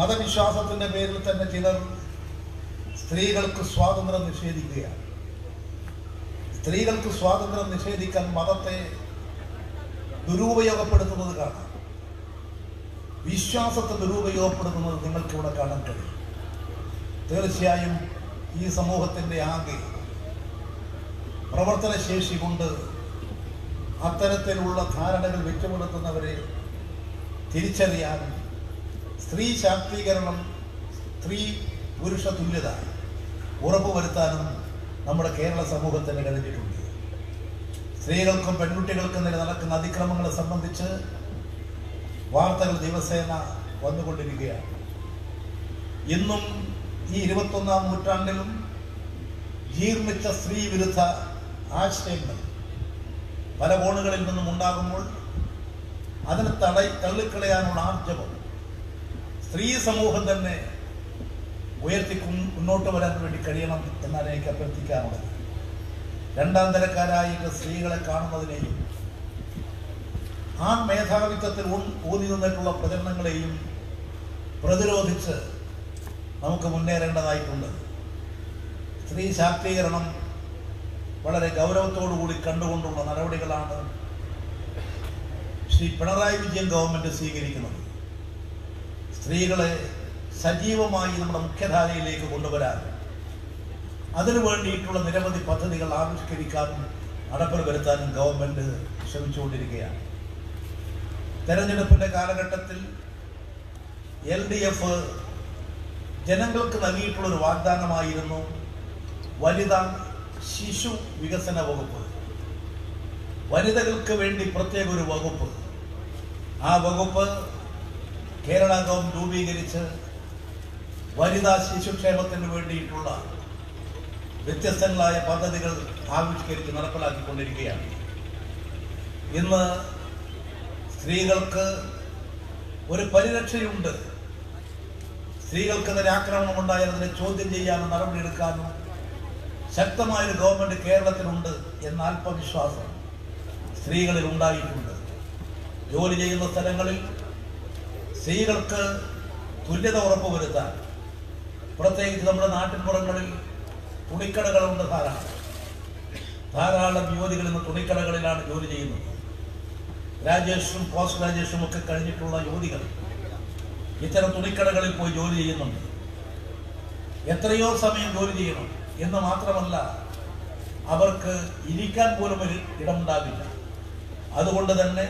മതവിശ്വാസത്തിന്റെ പേരിൽ തന്നെ ചിലർ സ്ത്രീകൾക്ക് സ്വാതന്ത്ര്യം നിഷേധിക്കുകയാണ്. സ്ത്രീകൾക്ക് സ്വാതന്ത്ര്യം നിഷേധിക്കാൻ മതത്തെ ദുരുപയോഗപ്പെടുത്തുന്നത് കാണാം. വിശ്വാസത്തെ ദുരുപയോഗപ്പെടുത്തുന്നത് നിങ്ങൾക്കിവിടെ കാണാൻ കഴിയും. തീർച്ചയായും ഈ സമൂഹത്തിന്റെ ആകെ പ്രവർത്തനശേഷി കൊണ്ട് അത്തരത്തിലുള്ള ധാരണകൾ വെച്ചുപുലർത്തുന്നവരെ തിരിച്ചറിയാനും സ്ത്രീ ശാക്തീകരണം സ്ത്രീ പുരുഷ തുല്യത ഉറപ്പുവരുത്താനും നമ്മുടെ കേരള സമൂഹത്തിന് കഴിഞ്ഞിട്ടുണ്ട് സ്ത്രീകൾക്കും പെൺകുട്ടികൾക്കും നേരെ നടക്കുന്ന അതിക്രമങ്ങളെ സംബന്ധിച്ച് വാർത്തകൾ ദിവസേന വന്നുകൊണ്ടിരിക്കുകയാണ്. ഇന്നും ഈ ഇരുപത്തൊന്നാം നൂറ്റാണ്ടിലും ജീർണിച്ച സ്ത്രീ വിരുദ്ധ ആശയങ്ങൾ പല കോണുകളിൽ നിന്നും ഉണ്ടാകുമ്പോൾ അതിനെ തട തള്ളിക്കളയാനുള്ള ആർജവം സ്ത്രീ സമൂഹം തന്നെ ഉയർത്തി മുന്നോട്ട് വരാൻ വേണ്ടി കഴിയണം എന്നാണ് എനിക്ക് അഭ്യർത്ഥിക്കാനുള്ളത് രണ്ടാം തരക്കാരായിട്ട് സ്ത്രീകളെ കാണുന്നതിനെയും ആ മേധാവിത്വത്തിൽ ഊന്നി നിന്നിട്ടുള്ള പ്രചരണങ്ങളെയും പ്രതിരോധിച്ച് നമുക്ക് മുന്നേറേണ്ടതായിട്ടുണ്ട്. സ്ത്രീ ശാക്തീകരണം വളരെ ഗൗരവത്തോടു കൂടി കണ്ടുകൊണ്ടുള്ള നടപടികളാണ് ശ്രീ പിണറായി വിജയൻ ഗവൺമെന്റ് സ്വീകരിക്കുന്നത്. സ്ത്രീകളെ സജീവമായി നമ്മുടെ മുഖ്യധാരയിലേക്ക് കൊണ്ടുവരാൻ അതിനു വേണ്ടിയിട്ടുള്ള നിരവധി പദ്ധതികൾ ആവിഷ്കരിക്കാനും നടപ്പിൽ വരുത്താനും ഗവൺമെന്റ് ശ്രമിച്ചുകൊണ്ടിരിക്കുകയാണ്. തെരഞ്ഞെടുപ്പിന്റെ കാലഘട്ടത്തിൽ എൽ ഡി എഫ് ജനങ്ങൾക്ക് നൽകിയിട്ടുള്ള ഒരു വാഗ്ദാനമായിരുന്നു വനിതാ ശിശു വികസന വകുപ്പ്. വനിതകൾക്ക് വേണ്ടി പ്രത്യേക ഒരു വകുപ്പ്. ആ വകുപ്പ് കേരള ഗവൺമെന്റ് രൂപീകരിച്ച് വനിതാ ശിശുക്ഷേമത്തിന് വേണ്ടിയിട്ടുള്ള വ്യത്യസ്തങ്ങളായ പദ്ധതികൾ ആവിഷ്കരിച്ച് നടപ്പിലാക്കിക്കൊണ്ടിരിക്കുകയാണ്. ഇന്ന് സ്ത്രീകൾക്ക് ഒരു പരിരക്ഷയുണ്ട്. സ്ത്രീകൾക്കെതിരെ ആക്രമണം ഉണ്ടായാൽ അതിനെ ചോദ്യം ചെയ്യാനും നടപടിയെടുക്കാനും ശക്തമായൊരു ഗവൺമെന്റ് കേരളത്തിലുണ്ട് എന്ന ആത്മവിശ്വാസം സ്ത്രീകളിൽ ഉണ്ടായിട്ടുണ്ട്. ജോലി ചെയ്യുന്ന സ്ഥലങ്ങളിൽ സ്ത്രീകൾക്ക് തുല്യത ഉറപ്പുവരുത്താൻ പ്രത്യേകിച്ച് നമ്മുടെ നാട്ടിൻപുറങ്ങളിൽ തുണിക്കടകളുണ്ട് ധാരാളം. ധാരാളം യുവതികൾ ഇന്ന് തുണിക്കടകളിലാണ് ജോലി ചെയ്യുന്നത്. ഗ്രാജുവേഷനും പോസ്റ്റ് ഗ്രാജുവേഷനും ഒക്കെ കഴിഞ്ഞിട്ടുള്ള യുവതികൾ ഇത്തരം തുണിക്കടകളിൽ പോയി ജോലി ചെയ്യുന്നുണ്ട്. എത്രയോ സമയം ജോലി ചെയ്യണം എന്ന് മാത്രമല്ല അവർക്ക് ഇരിക്കാൻ പോലും ഒരു ഇടമുണ്ടാവില്ല. അതുകൊണ്ട് തന്നെ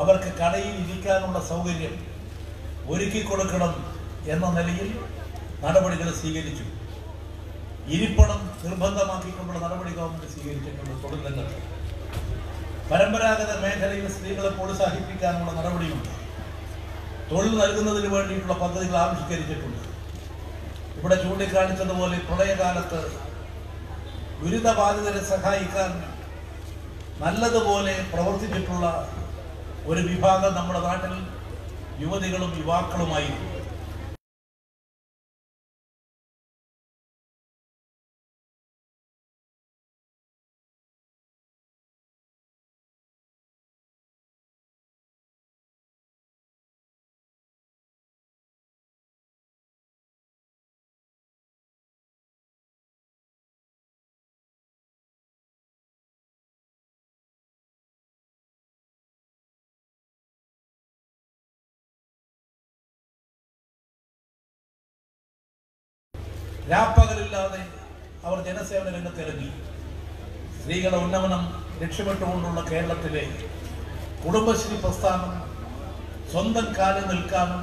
അവർക്ക് കടയിൽ ഇരിക്കാനുള്ള സൗകര്യം ഒരുക്കി കൊടുക്കണം എന്ന നിലയിൽ നടപടികൾ സ്വീകരിച്ചു. ഇരിപ്പണം നിർബന്ധമാക്കിക്കൊണ്ടുള്ള നടപടി ഗവൺമെന്റ് സ്വീകരിച്ചിട്ടുണ്ട് തൊഴിൽ രംഗത്ത് പരമ്പരാഗത മേഖലയിൽ സ്ത്രീകളെ പ്രോത്സാഹിപ്പിക്കാനുള്ള നടപടിയുണ്ട്. തൊഴിൽ നൽകുന്നതിന് വേണ്ടിയിട്ടുള്ള പദ്ധതികൾ ആവിഷ്കരിച്ചിട്ടുണ്ട്. ഇവിടെ ചൂണ്ടിക്കാണിച്ചതുപോലെ പ്രളയകാലത്ത് ദുരിതബാധിതരെ സഹായിക്കാൻ നല്ലതുപോലെ പ്രവർത്തിച്ചിട്ടുള്ള ഒരു വിഭാഗം നമ്മുടെ നാട്ടിൽ യുവതികളും യുവാക്കളുമായിരുന്നു. രാപ്പകലില്ലാതെ അവർ ജനസേവന രംഗത്ത് ഇറങ്ങി സ്ത്രീകളുടെ ഉന്നമനം ലക്ഷ്യമിട്ടുകൊണ്ടുള്ള കേരളത്തിലെ കുടുംബശ്രീ പ്രസ്ഥാനം സ്വന്തം കാലിൽ നിൽക്കാനും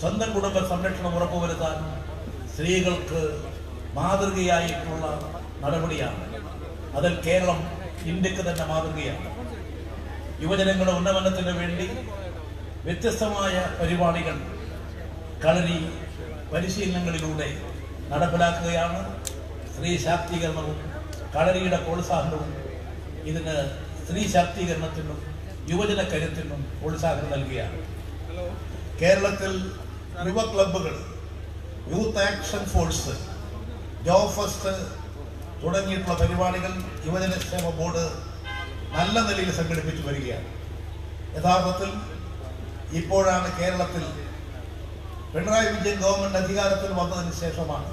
സ്വന്തം കുടുംബ സംരക്ഷണം ഉറപ്പുവരുത്താനും സ്ത്രീകൾക്ക് മാതൃകയായിട്ടുള്ള നടപടിയാണ്. അതിൽ കേരളം ഇന്ത്യയ്ക്ക് തന്നെ മാതൃകയാണ്. യുവജനങ്ങളുടെ ഉന്നമനത്തിന് വേണ്ടി വ്യത്യസ്തമായ പരിപാടികൾ കളരി പരിശീലനങ്ങളിലൂടെ നടപ്പിലാക്കുകയാണ്. സ്ത്രീ ശാക്തീകരണവും കളരിയുടെ പ്രോത്സാഹനവും ഇതിന് സ്ത്രീ ശാക്തീകരണത്തിനും യുവജന കരുത്തിനും പ്രോത്സാഹനം നൽകുകയാണ്. കേരളത്തിൽ യുവ ക്ലബുകൾ youth action force job first തുടങ്ങിയിട്ടുള്ള പരിപാടികൾ യുവജനക്ഷേമ ബോർഡ് നല്ല നിലയിൽ സംഘടിപ്പിച്ചു വരികയാണ്. യഥാർത്ഥത്തിൽ ഇപ്പോഴാണ് കേരളത്തിൽ പിണറായി വിജയൻ ഗവൺമെന്റ് അധികാരത്തിൽ വന്നതിന് ശേഷമാണ്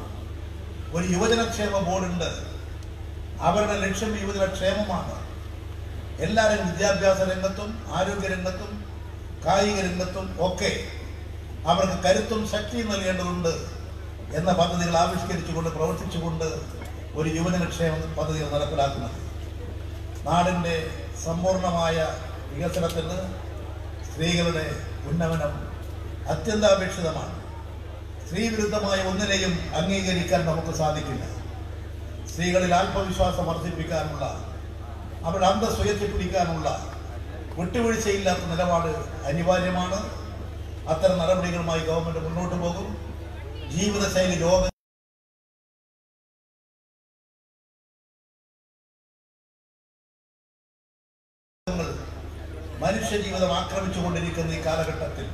ഒരു യുവജനക്ഷേമ ബോർഡുണ്ട്. അവരുടെ ലക്ഷ്യം യുവജനക്ഷേമമാണ്. എല്ലാവരും വിദ്യാഭ്യാസ രംഗത്തും ആരോഗ്യ രംഗത്തും കായിക രംഗത്തും ഒക്കെ അവർക്ക് കരുത്തും ശക്തിയും നൽകേണ്ടതുണ്ട് എന്ന പദ്ധതികൾ ആവിഷ്കരിച്ചുകൊണ്ട് പ്രവർത്തിച്ചുകൊണ്ട് ഒരു യുവജനക്ഷേമ പദ്ധതികൾ നടപ്പിലാക്കുന്നത്. നാടിന്റെ സമ്പൂർണമായ വികസനത്തിന് സ്ത്രീകളുടെ ഉന്നമനം അത്യന്താപേക്ഷിതമാണ്. സ്ത്രീവിരുദ്ധമായ ഒന്നിനെയും അംഗീകരിക്കാൻ നമുക്ക് സാധിക്കില്ല. സ്ത്രീകളിൽ ആത്മവിശ്വാസം വർദ്ധിപ്പിക്കാനുള്ള അവരുടെ അന്തസ് ഉയർത്തിപ്പിടിക്കാനുള്ള വിട്ടുവീഴ്ചയില്ലാത്ത നിലപാട് അനിവാര്യമാണ്. അത്തരം നടപടികളുമായി ഗവൺമെന്റ് മുന്നോട്ട് പോകും. ജീവിതശൈലി രോഗ മനുഷ്യജീവിതം ആക്രമിച്ചുകൊണ്ടിരിക്കുന്ന ഈ കാലഘട്ടത്തിൽ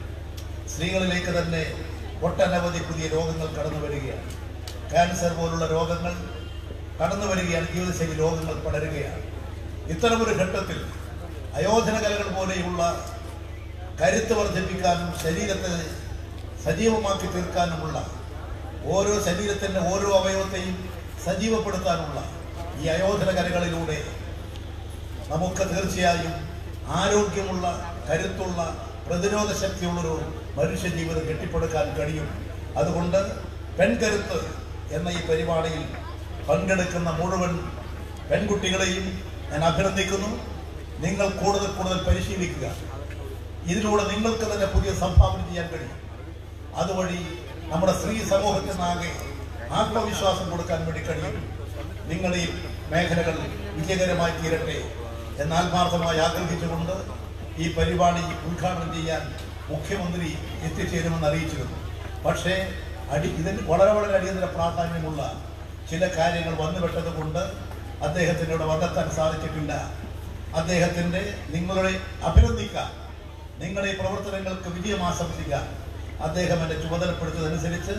സ്ത്രീകളിലേക്ക് തന്നെ ഒട്ടനവധി പുതിയ രോഗങ്ങൾ കടന്നു വരികയാണ്. ക്യാൻസർ പോലുള്ള രോഗങ്ങൾ കടന്നു വരികയാണ്. ജീവിതശൈലി രോഗങ്ങൾ പടരുകയാണ്. ഇത്തരമൊരു ഘട്ടത്തിൽ അയോധന കലകൾ പോലെയുള്ള കരുത്ത് വർദ്ധിപ്പിക്കാനും ശരീരത്തെ സജീവമാക്കി തീർക്കാനുമുള്ള ഓരോ ശരീരത്തിന്റെ ഓരോ അവയവത്തെയും സജീവപ്പെടുത്താനുള്ള ഈ അയോധന കലകളിലൂടെ നമുക്ക് തീർച്ചയായും ആരോഗ്യമുള്ള കരുത്തുള്ള പ്രതിരോധ ശക്തിയുള്ളൊരു മനുഷ്യ ജീവിതം കെട്ടിപ്പടുക്കാൻ കഴിയും. അതുകൊണ്ട് പെൺകരുത്ത് എന്ന ഈ പരിപാടിയിൽ പങ്കെടുക്കുന്ന മുഴുവൻ പെൺകുട്ടികളെയും ഞാൻ അഭിനന്ദിക്കുന്നു. നിങ്ങൾ കൂടുതൽ കൂടുതൽ പരിശീലിക്കുക. ഇതിലൂടെ നിങ്ങൾക്ക് തന്നെ പുതിയ സംഭാവന ചെയ്യാൻ കഴിയും. അതുവഴി നമ്മുടെ സ്ത്രീ സമൂഹത്തിനാകെ ആത്മവിശ്വാസം കൊടുക്കാൻ വേണ്ടി കഴിയും. നിങ്ങൾ ഈ മേഖലകൾ വിജയകരമായി തീരട്ടെ എന്ന് ആത്മാർത്ഥമായി ആഗ്രഹിച്ചുകൊണ്ട് ഈ പരിപാടി ഉദ്ഘാടനം ചെയ്യാൻ മുഖ്യമന്ത്രി എത്തിച്ചേരുമെന്ന് അറിയിച്ചിരുന്നു. പക്ഷേ അടി ഇതിന് വളരെ വളരെ അടിയന്തര പ്രാധാന്യമുള്ള ചില കാര്യങ്ങൾ വന്നുപെട്ടത് കൊണ്ട് അദ്ദേഹത്തിന്റെ ഇവിടെ വന്നെത്താൻ സാധിച്ചിട്ടില്ല. അദ്ദേഹത്തിന്റെ നിങ്ങളെ അഭിനന്ദിക്കാം നിങ്ങളുടെ പ്രവർത്തനങ്ങൾക്ക് വിജയം ആശംസിക്കാം അദ്ദേഹം എന്നെ ചുമതലപ്പെടുത്തിയതനുസരിച്ച്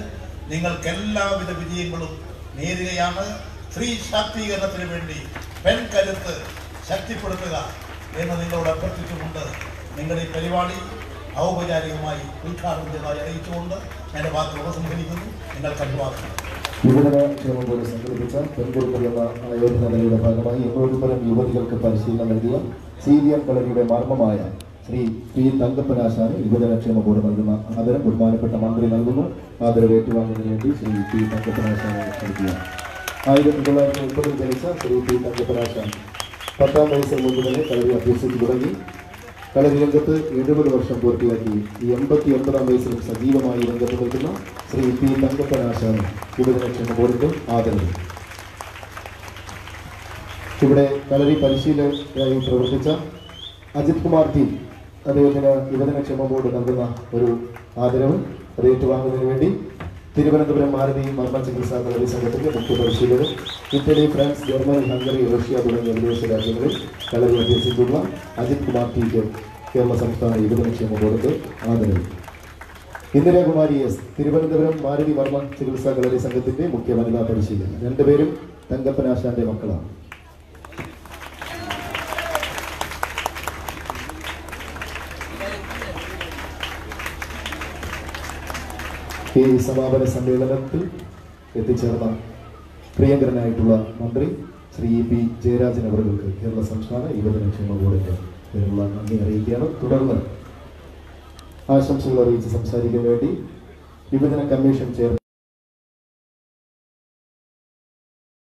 നിങ്ങൾക്ക് എല്ലാവിധ വിജയങ്ങളും നേരുകയാണ്. സ്ത്രീ ശാക്തീകരണത്തിന് വേണ്ടി പെൺകരുത്ത് ശക്തിപ്പെടുത്തുക എന്ന് നിങ്ങളോട് അഭ്യർത്ഥിച്ചുകൊണ്ട് നിങ്ങളുടെ ഈ പരിപാടി ഔപചാരികമായി ഉദ്ഘാടനം ചെയ്തതായി അറിയിച്ചുകൊണ്ട് എന്റെ വാക്കുകൾ ഉപസംഹരിക്കുന്നു. നിങ്ങൾക്ക് അഭിവാദം യുവജന ക്ഷേമ ബോർഡ് സംഘടിപ്പിച്ച ആയോധനകലയുടെ ഭാഗമായി എണ്ണൂറ് പരം യുവതികൾക്ക് പരിശീലനം നൽകിയ സി വി എം കളരിയുടെ മർമ്മമായ ശ്രീ പി തങ്കപ്പനാശാന് യുവജനക്ഷേമ ബോർഡ് നൽകുന്ന ആദരം ബഹുമാനപ്പെട്ട മന്ത്രി നൽകുന്നു. ആദരവ് ഏറ്റുവാങ്ങുന്നതിന് വേണ്ടി ശ്രീ പി തങ്കപ്പനാശാനെ നൽകുക ആയിരത്തി തൊള്ളായിരത്തി മുപ്പതിൽ ജനിച്ച ശ്രീ പി തങ്കപ്പനാശാൻ പത്താം വയസ്സിൽ മുമ്പ് തന്നെ കളരി അഭ്യസിച്ചു തുടങ്ങി. കളരി രംഗത്ത് എഴുപത് വർഷം പൂർത്തിയാക്കി ഈ എൺപത്തി ഒൻപതാം വയസ്സിലും സജീവമായി രംഗത്ത് നിൽക്കുന്ന ശ്രീ പി തങ്കപ്പനാശാന് യുവജനക്ഷേമ ബോർഡിന്റെ ആദരവ്. ഇവിടെ കലരി പരിശീലകരായി പ്രവർത്തിച്ച അജിത് കുമാർ ടി അദ്ദേഹത്തിന് യുവജനക്ഷേമ ബോർഡ് നൽകുന്ന ഒരു ആദരവ് അത് ഏറ്റുവാങ്ങുന്നതിന് വേണ്ടി തിരുവനന്തപുരം ഭാരതി മർമ്മ ചികിത്സാ കളരി സംഘത്തിന്റെ മുഖ്യ Italy France Germany Hungary Russia തുടങ്ങിയ വിദേശ രാജ്യങ്ങളിൽ കളരി അഭ്യസിച്ചുള്ള അജിത് കുമാർ ടി കെ കേരള സംസ്ഥാന യുവജനക്ഷേമ ബോർഡ് ആദരവ്. ഇന്ദിരാകുമാരി എസ് തിരുവനന്തപുരം ഭാരതി മർമ്മ ചികിത്സാ കളരി സംഘത്തിന്റെ മുഖ്യ വനിതാ പരിശീലകർ രണ്ടുപേരും തങ്കപ്പനാശാന്റെ മക്കളാണ്. ഈ സമാപന സമ്മേളനത്തിൽ എത്തിച്ചേർന്ന പ്രിയങ്കരനായിട്ടുള്ള മന്ത്രി ശ്രീ ഇ പി ജയരാജൻ അവർക്ക് കേരള സംസ്ഥാന യുവജനക്ഷേമ ബോർഡിന്റെ പേരുള്ള നന്ദി അറിയിക്കുകയാണ്. തുടർന്ന് ആശംസകൾ അറിയിച്ച് സംസാരിക്കാൻ വേണ്ടി യുവജന കമ്മീഷൻ ചെയർ